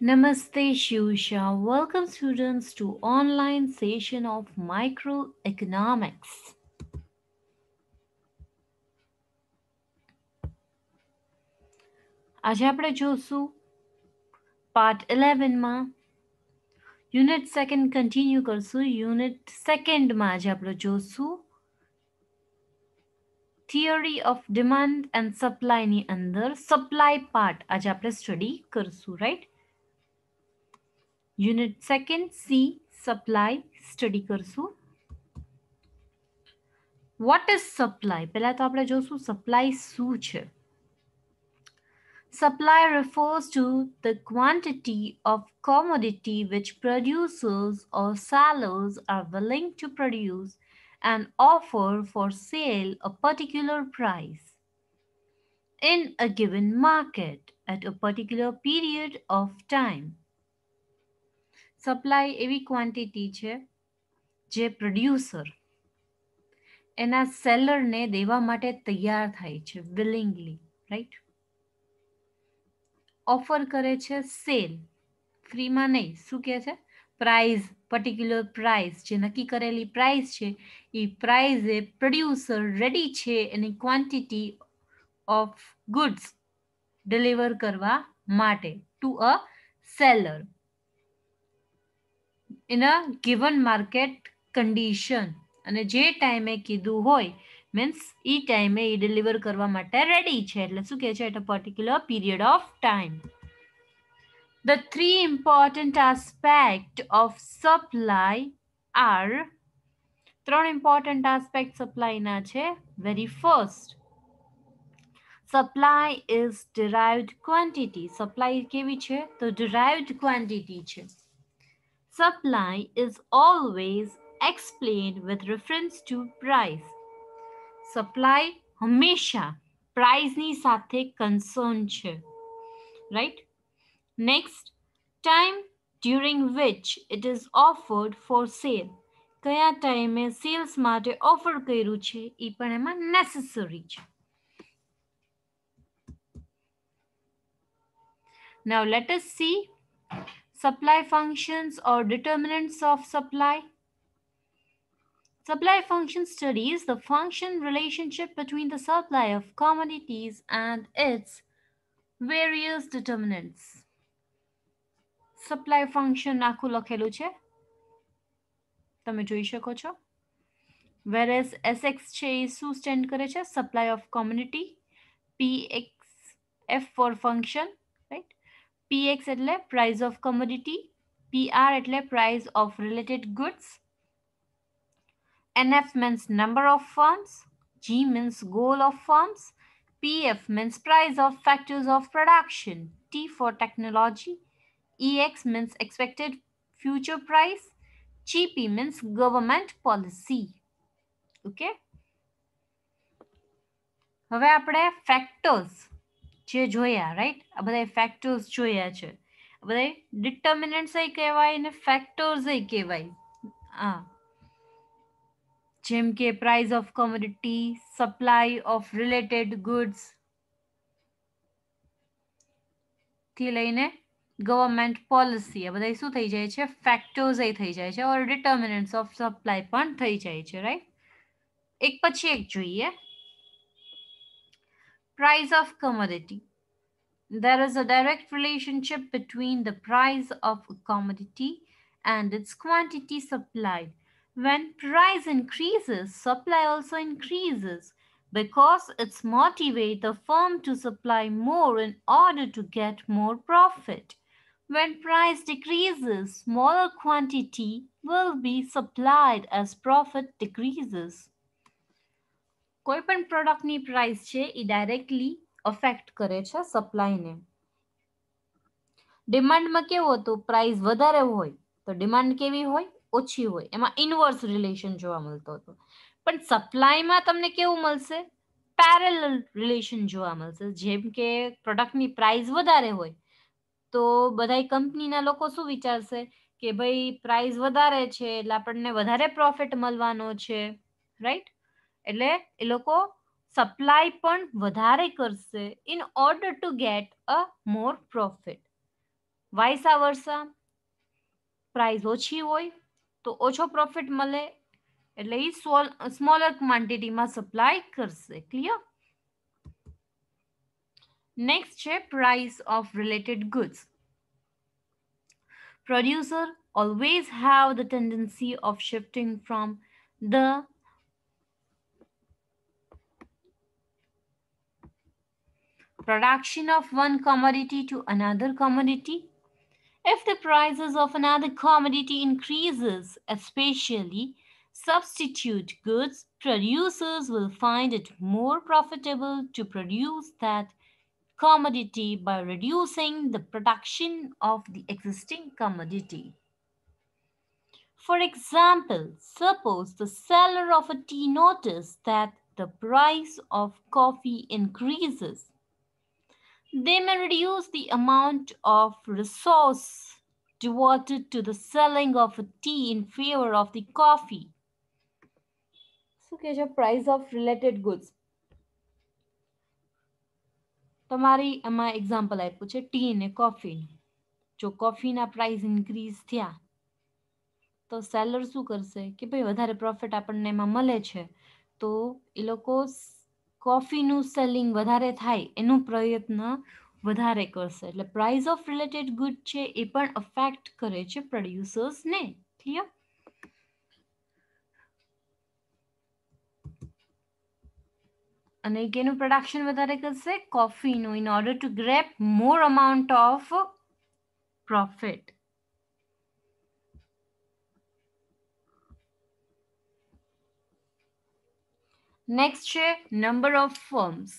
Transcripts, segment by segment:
Namaste Shusha. Welcome students to online session of microeconomics. આજે આપણે જોશું પાર્ટ ઇલેવનમાં યુનિટ સેકન્ડ કન્ટિન્યુ કરશું unit સેકન્ડમાં આજે આપણે જોશું થિયરી ઓફ ડિમાન્ડ એન્ડ સપ્લાયની અંદર સપ્લાય પાર્ટ આજે આપણે સ્ટડી કરશું right unit second C supply study કરશું વોટ ઇઝ સપ્લાય પહેલા તો આપણે જોશું સપ્લાય શું છે Supply refers to the quantity of commodity which producers or sellers are willing to produce and offer for sale a particular price in a given market at a particular period of time. Supply એવી quantity છે જે producer એના સેલરને દેવા માટે તૈયાર થાય છે વિલિંગલી right offer કરે છે સેલ ફ્રીમાં નહીં. શું કહે છે? પ્રાઇઝ પર્ટિક્યુલર પ્રાઇઝ જે નક્કી કરેલી પ્રાઇઝ છે, એ પ્રાઇઝે પ્રોડ્યુસર રેડી છે એની ક્વોન્ટિટી ઓફ ગુડ્સ ડિલિવર કરવા માટે to a seller in a given market condition અને જે ટાઈમે કીધું હોય મીન્સ એ ટાઈમે એ ડિલિવર કરવા માટે રેડી છે એટલે શું કહે છે at a particular period of time The three important aspects of supply are ત્રણ important aspect supply ના છે very first supply is derived quantity supply કેવી છે તો derived quantity છે supply is always explained with reference to price supply હંમેશા પ્રાઇઝની સાથે concern છે right next time during which it is offered for sale કયા ટાઈમે સેલ્સ માટે ઓફર કર્યું છે એ પણ એમાં નેસેસરી છે Now let us see supply functions or determinants of supply. Supply function studies the function relationship between the supply of commodities and its various determinants. Supply function આખું લખેલું છે તમે જોઈ શકો છો વેરેસ એસએક્સ છે એ શું સ્ટેન્ડ કરે છે supply of community P x F four function right PX એટલે પ્રાઇસ ઓફ કોમોડિટી પીઆર એટલે price of related goods NF means number of firms, G means goal of firms, PF means price of factors of production, T for technology, EX means expected future price, GP means government policy. Okay. હવે આપણે factors જે જોયા right આ બધા factors જોયા છે. બધા determinants કહેવાય ને ફેક્ટર્સ કહેવાય. હા. જેમ કે price of commodity supply of related ગુડ્સથી લઈને ગવર્મેન્ટ પોલિસી આ બધા શું થઈ જાય છે? ફેક્ટર્સ એ થઈ જાય છે ઓર ડિટર્મિનન્ટ્સ ઓફ સપ્લાય પણ થઈ જાય છે રાઈટ એક પછી એક જોઈએ. Price of commodity there is a direct relationship between the price of a commodity and its quantity supplied when price increases, supply also increases because it's motivate the firm to supply more in order to get more profit. When price decreases, smaller quantity will be supplied as profit decreases. કોઈ પણ પ્રોડક્ટની price છે, એ directly affect કરે છે સપ્લાયને ડિમાન્ડમાં કેવું હતું? Price વધારે હોય, તો ડિમાન્ડ કેવી હોય? ઓછી હોય. એમાં ઇનવર્સ રિલેશન જોવા મળતો હતો. પણ સપ્લાયમાં તમને કેવું મળશે? પેરેલલ રિલેશન જોવા મળશે. જેમ કે પ્રોડક્ટની પ્રાઇસ વધારે હોય, તો બધા કંપનીના લોકો શું વિચારશે? કે ભાઈ પ્રાઇસ વધારે છે, એટલે આપણને વધારે પ્રોફિટ મળવાનો છે. રાઈટ એટલે એ લોકો સપ્લાય પણ વધારે કરશે in order to get a more profit vice versa price ઓછી હોય તો ઓછો પ્રોફિટ મળે એટલે એ સ્મોલર ક્વોન્ટિટીમાં સપ્લાય કરશે ક્લિયર નેક્સ્ટ છે price of related goods producer always have the tendency of shifting from the production of one commodity to another commodity. If the prices of another commodity increases, especially substitute goods, producers will find it more profitable to produce that commodity by reducing the production of the existing commodity. For example, suppose the seller of a tea noticed that the price of coffee increases. They may reduce the amount of resource devoted to the selling of a tea in favor of the coffee. શું કે છે price of related goods તમારી એમાં example આપ્યું છે T ને કોફીનું જો કોફીના price increase થયા તો સેલર શું કરશે કે ભાઈ વધારે પ્રોફિટ આપણને એમાં મળે છે તો એ લોકો કોફીનું સેલિંગ વધારે થાય એનો પ્રયત્ન વધારે કરશે એટલે પ્રાઇસ ઓફ રિલેટેડ ગુડ છે એ પણ અફેક્ટ કરે છે પ્રોડ્યુસર્સને ક્લિયર અને કેનું પ્રોડક્શન વધારે કરશે કોફીનું in order to grab more amount of profit next છે number of firms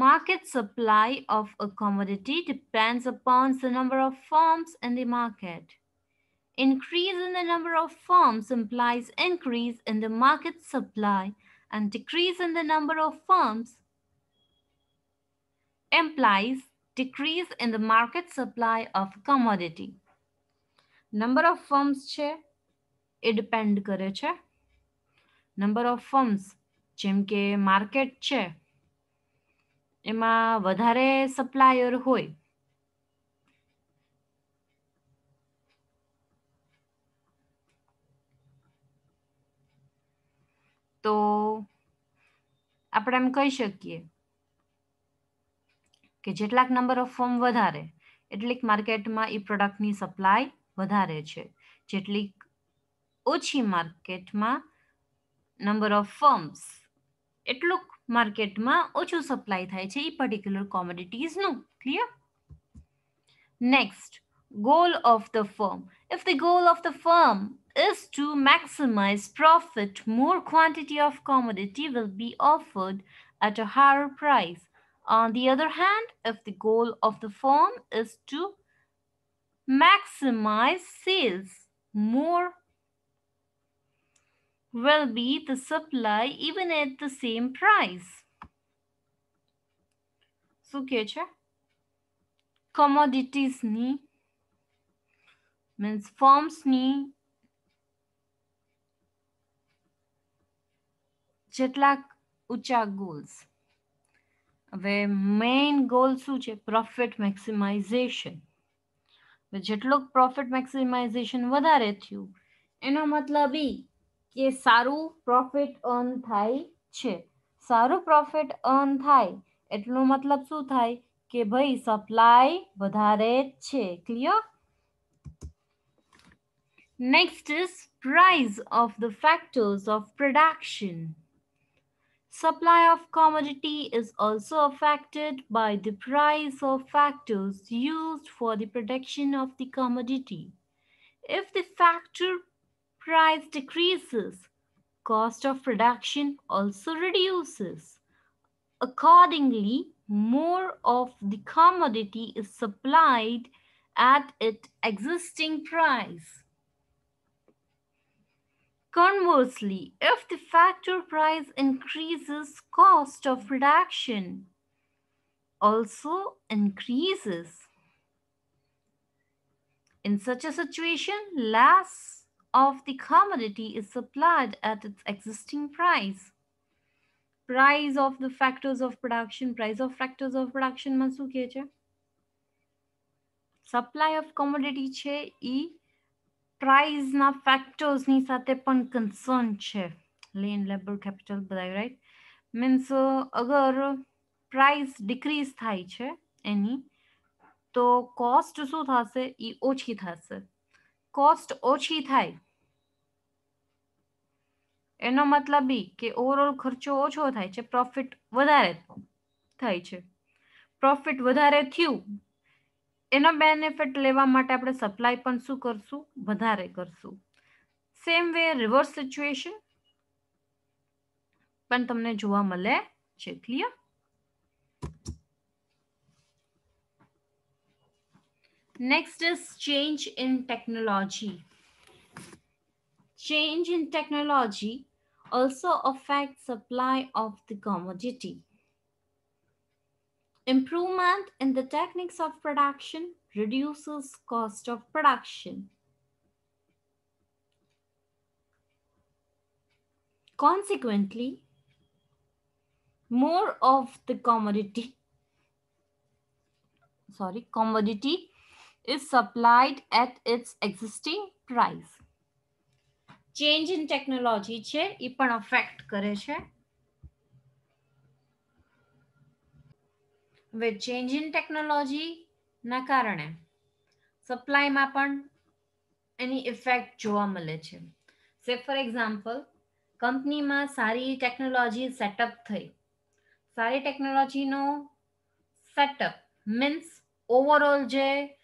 Market supply of a commodity depends upon the number of firms in the market. Increase in the number of firms implies increase in the market supply and decrease in the number of firms implies decrease in the market supply of commodity. Number of firms છે એ depend કરે છે number of firms જેમ કે market છે, એમાં વધારે supplier હોય. તો આપણે એમ કહી શકીએ કે જેટલાક નંબર ઓફ ફોર્મ વધારે, એટલીક માર્કેટમાં એ પ્રોડક્ટની સપ્લાય વધારે છે. જેટલીક ઓછી માર્કેટમાં number of firms એટલું માર્કેટમાં ઓછું સપ્લાય થાય છે એ particular કોમોડિટીઝનું clear next goal of the firm. If the goal of the firm is to maximize profit, more quantity of commodity will be offered at a higher price. On the other hand, if the goal of the firm is to maximize sales, more will be the supply even at the same price. શું કે છે commoditiesની means firmsની જેટલાક ઊંચા goals હવે main goal શું છે profit મેક્સિમાઇઝેશન જેટલો profit મેક્સિમાઇઝેશન વધારે થયું એનો મતલબ એ કે સારું પ્રોફિટ અર્ન થાય છે સારું પ્રોફિટ અર્ન થાય એટલો મતલબ શું થાય કે ભાઈ સપ્લાય વધારે છે clear Next is price of the factors of production. Supply of commodity is also affected by the price of factors used for the production of the commodity. If the factor price decreases, cost of production also reduces. Accordingly, more of the commodity is supplied at its existing price. Conversely, if the factor price increases, cost of production also increases. In such a situation, less of the commodity is supplied at its existing price. Price of the factors of production, price of factors of production માં શું કહે છે supply of commodity છે એ પ્રાઇઝના ફેક્ટર્સની સાથે પણ concern છે lane labour capital બધા right means અગર પ્રાઇસ ડિક્રીઝ થાય છે એની તો કોસ્ટ શું થશે એ ઓછી થશે કોસ્ટ ઓછી થાય એનો મતલબ એ કે ઓવરઓલ ખર્ચો ઓછો થાય છે પ્રોફિટ વધારે થાય છે પ્રોફિટ વધારે થયું એનો બેનિફિટ લેવા માટે આપણે સપ્લાય પણ શું કરશું વધારે કરશું સેમ વે રિવર્સ સિચ્યુએશન પણ તમને જોવા મળે છે clear Next is change in technology. Change in technology also affects supply of the commodity. Improvement in the techniques of production reduces cost of production. Consequently, more of the commodity sorry commodity is supplied at its existing price. Change in technology છે એ પણ affect કરે છે. હવે change in ટેકનોલોજીના કારણે સપ્લાયમાં પણ એની effect જોવા મળે છે. સે ફોર એક્ઝામ્પલ કંપનીમાં સારી ટેકનોલોજી સેટઅપ થઈ. સારી ટેકનોલોજીનો સેટઅપ મીન્સ ઓવરઓલ જે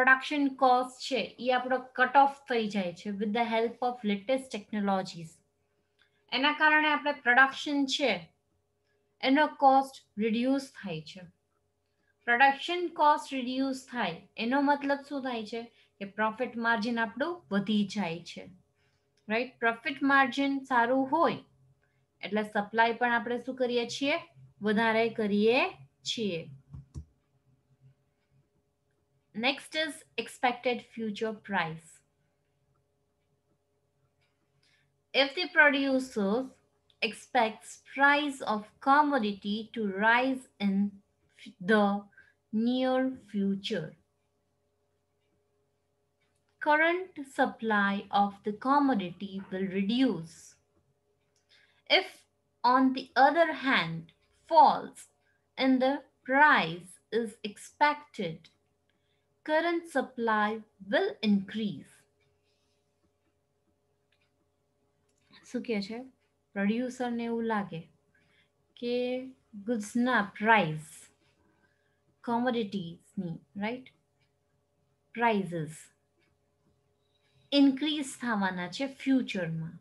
પ્રોડક્શન કોસ્ટ છે એ આપણો કટ ઓફ થઈ જાય છે with the help of latest technologies એના કારણે આપણે પ્રોડક્શન છે, એનો કોસ્ટ રિડ્યુસ થાય છે. પ્રોડક્શન કોસ્ટ રિડ્યુસ થાય, એનો મતલબ શું થાય છે? કે પ્રોફિટ માર્જિન આપણું વધી જાય છે. રાઈટ પ્રોફિટ માર્જિન સારું હોય, એટલે સપ્લાય પણ આપણે શું કરીએ છીએ? વધારે કરીએ છીએ. Next is expected future price. If the producer expects price of commodity to rise in the near future, current supply of the commodity will reduce. If, on the other hand, falls in the price is expected, current supply will increase. શું કહે છે? પ્રોડ્યુસરને એવું લાગે કે ગુડ્સના price કોમોડિટીઝની right prices increase થવાના છે ફ્યુચરમાં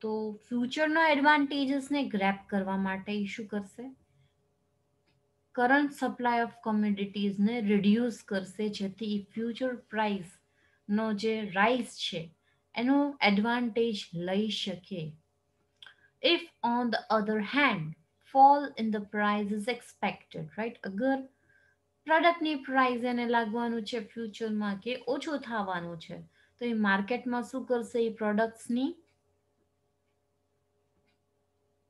તો ફ્યુચરનો એડવાન્ટેજીસને ગ્રેપ કરવા માટે શું કરશે. કરંટ સપ્લાય ઓફ કોમોડિટીઝને રિડ્યુસ કરશે. જેથી ફ્યુચર પ્રાઇસનો જે રાઇઝ છે, એનો એડવાન્ટેજ લઈ શકે. If on the other hand fall in the price is expected right અગર પ્રોડક્ટની પ્રાઇસ એને લાગવાનું છે ફ્યુચરમાં કે ઓછું થવાનું છે, તો એ માર્કેટમાં શું કરશે? એ પ્રોડક્ટ્સની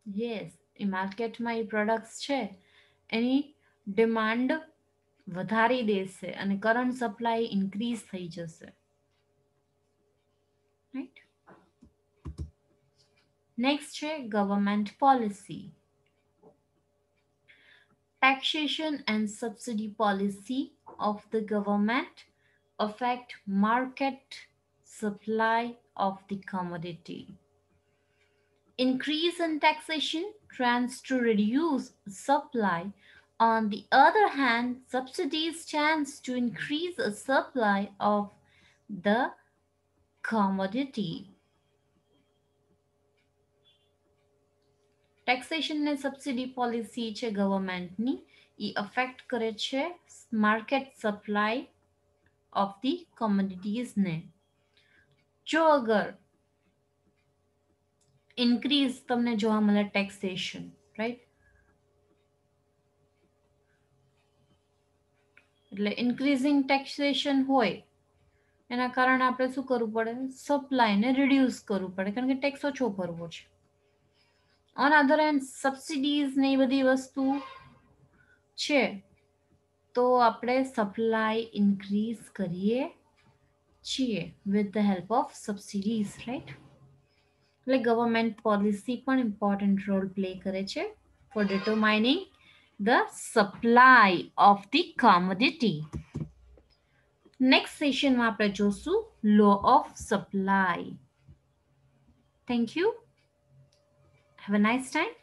યસ એ માર્કેટમાં એ પ્રોડક્ટ્સ છે, એની ડિમાન્ડ વધારી દેશે અને કરંટ સપ્લાય ઇન્ક્રીઝ થઈ જશે રાઈટ નેક્સ્ટ છે government policy taxation and subsidy policy of the government affect market supply of the commodity. Increase in taxation tends to reduce supply. On the other hand, subsidies tends to increase the supply of the commodity. Taxation ને subsidy policy છે ગવર્મેન્ટની એ affect કરે છે market supply of the કોમોડિટીઝને જો અગર increase તમને જોવા મળે ટેક્સેશન રાઈટ એટલે ઇન્ક્રીઝિંગ ટેક્સેશન હોય, એના કારણે આપણે શું કરવું પડે? સપ્લાયને રિડ્યુસ કરવું પડે, કારણ કે ટેક્સ ઓછો ભરવો છે. ઓન અધર એન્ડ સબસિડીઝ ને એ બધી વસ્તુ છે, તો આપણે સપ્લાય ઇન્ક્રીઝ કરીએ છીએ with the help of subsidies right એટલે ગવર્મેન્ટ પોલિસી પણ ઇમ્પોર્ટન્ટ રોલ પ્લે કરે છે for determining the supply of the commodity next સેશનમાં આપણે જોશું law of supply thank you have a nice time